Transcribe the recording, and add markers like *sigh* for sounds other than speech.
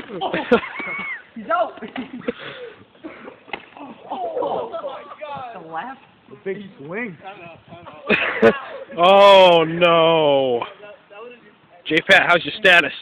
*laughs* He's out. *laughs* oh my god. The left. The big swing. *laughs* oh no. J Patt, how's your status?